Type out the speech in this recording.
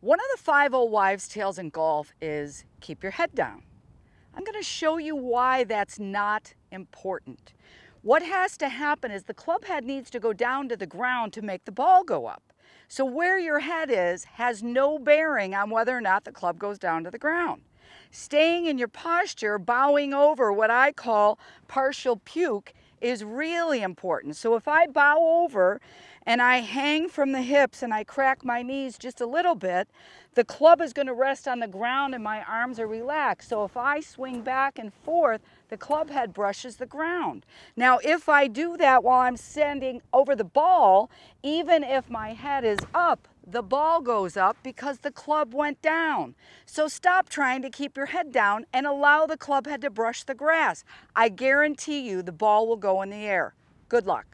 One of the five old wives' tales in golf is keep your head down. I'm going to show you why that's not important. What has to happen is the club head needs to go down to the ground to make the ball go up. So where your head is has no bearing on whether or not the club goes down to the ground. Staying in your posture, bowing over what I call partial puke is really important. So if I bow over and I hang from the hips and I crack my knees just a little bit, the club is going to rest on the ground and my arms are relaxed. So if I swing back and forth, the club head brushes the ground. Now, if I do that while I'm standing over the ball, even if my head is up, the ball goes up because the club went down. So stop trying to keep your head down and allow the club head to brush the grass. I guarantee you the ball will go in the air. Good luck.